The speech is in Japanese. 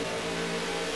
うん。